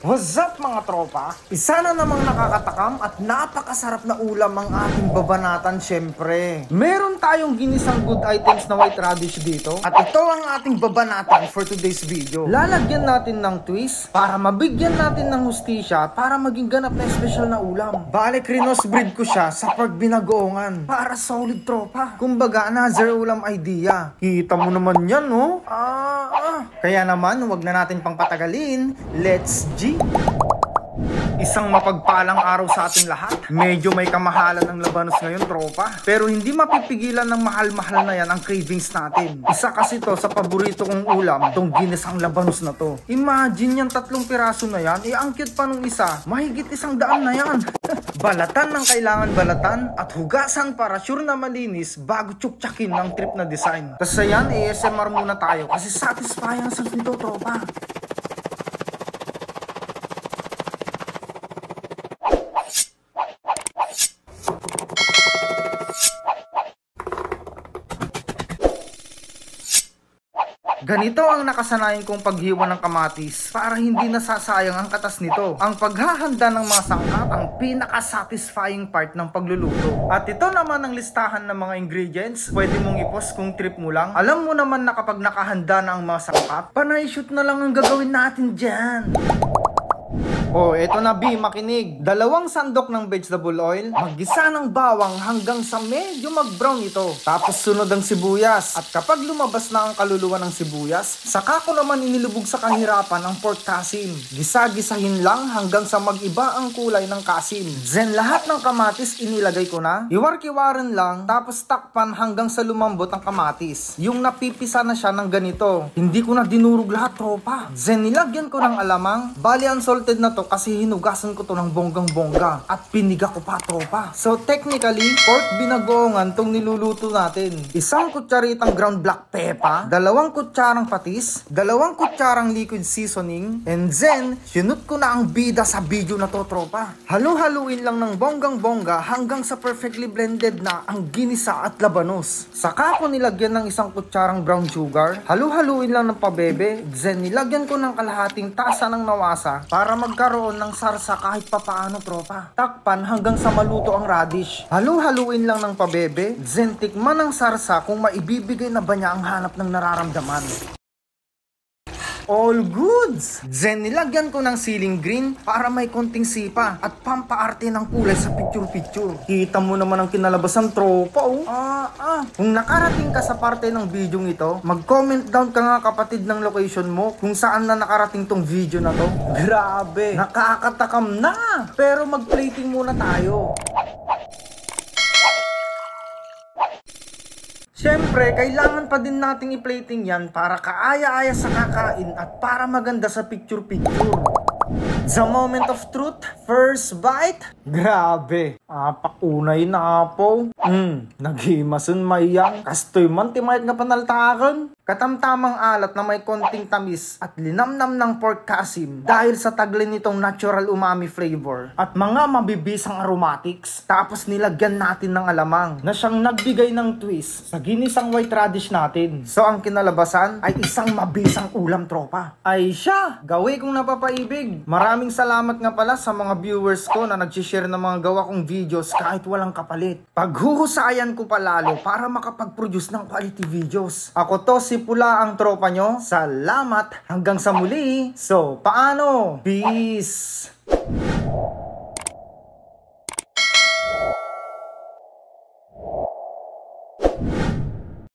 What's up mga tropa? Isa na namang nakakatakam at napakasarap na ulam ang ating babanatan syempre. Meron tayong ginisang good items na white radish dito at ito ang ating babanatan for today's video. Lalagyan natin ng twist para mabigyan natin ng hustisya para maging ganap na special na ulam. Bale, breed ko siya sa pagbinagoongan para solid tropa. Kumbaga, another ulam idea. Kita mo naman yan, no? Ah, ah. Kaya naman, wag na natin pang patagalin. Let's G! Isang mapagpalang araw sa ating lahat. Medyo may kamahalan ng labanos ngayon, tropa. Pero hindi mapipigilan ng mahal-mahal na yan ang cravings natin. Isa kasi to sa paborito kong ulam, tong ginisang labanos na to. Imagine yan tatlong piraso na yan, eh ang cute pa nung isa, mahigit isang daan na yan. balatan ng kailangan balatan at hugasan para sure na malinis bago tsuktsakin ng trip na design. Tapos ayan, ASMR muna tayo kasi satisfying ang nito, tropa. Ganito ang nakasanayan kong paghiwa ng kamatis para hindi nasasayang ang katas nito. Ang paghahanda ng mga sangkap ang pinaka-satisfying part ng pagluluto. At ito naman ang listahan ng mga ingredients. Pwede mong ipost kung trip mo lang. Alam mo naman na kapag nakahanda na ang mga sangkap, panay shoot na lang ang gagawin natin dyan. Oh, eto na B, makinig. Dalawang sandok ng vegetable oil, maggisa ng bawang hanggang sa medyo mag-brown ito. Tapos sunod ang sibuyas. At kapag lumabas na ang kaluluwa ng sibuyas, saka ko naman inilubog sa kahirapan ang pork kasim. Gisa-gisahin lang hanggang sa mag-iba ang kulay ng kasim. Then lahat ng kamatis inilagay ko na. Iwarkiwaran lang, tapos takpan hanggang sa lumambot ang kamatis. Yung napipisa na siya ng ganito. Hindi ko na dinurog lahat, tropa. Then nilagyan ko ng alamang. Bali unsalted na to to kasi hinugasan ko to ng bonggang-bongga at piniga ko pa tropa. So technically, pork binagoongan tong niluluto natin. Isang kutsaritang ground black pepper, dalawang kutsarang patis, dalawang kutsarang liquid seasoning, and then, sinut ko na ang bida sa video na to tropa. Halu-haluin lang ng bonggang-bongga hanggang sa perfectly blended na ang ginisa at labanos. Saka ko nilagyan ng isang kutsarang brown sugar, halu-haluin lang ng pabebe, then nilagyan ko ng kalahating tasa ng nawasa para magkaroon magkaroon ng sarsa kahit papaano tropa. Takpan hanggang sa maluto ang radish. Halu-haluin lang ng pabebe, then tikman ng sarsa kung maibibigay na ba niya ang hanap ng nararamdaman. All goods! Then nilagyan ko ng ceiling green para may konting sipa at pampaarte ng kulay sa picture-picture. Kita mo naman ang kinalabasan tropa oh. Ah, ah. Kung nakarating ka sa parte ng video ito, mag-comment down ka nga kapatid ng location mo kung saan na nakarating tong video na to. Grabe! Nakakatakam na! Pero mag-plating muna tayo. Siyempre, kailangan pa din nating i-plating yan para kaaya-aya sa kakain at para maganda sa picture-picture. The moment of truth, first bite. Grabe, apakunay na po. Hmm, naghimasun mayang. Kastoy man timayat nga panaltakan. Katamtamang alat na may konting tamis at linamnam ng pork kasim dahil sa taglin nitong natural umami flavor at mga mabibisang aromatics. Tapos nilagyan natin ng alamang na siyang nagbigay ng twist sa ginisang white radish natin. So ang kinalabasan ay isang mabisang ulam tropa. Ay siya, gawi kong napapaibig. Maraming salamat nga pala sa mga viewers ko na nag-share ng mga gawa kong videos kahit walang kapalit. Paghuhusayan ko palalo para makapag-produce ng quality videos. Ako to si pula ang tropa nyo. Salamat! Hanggang sa muli! So, paano? Peace!